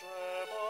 trzeba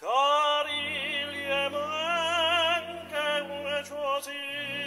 cari li manca una giosia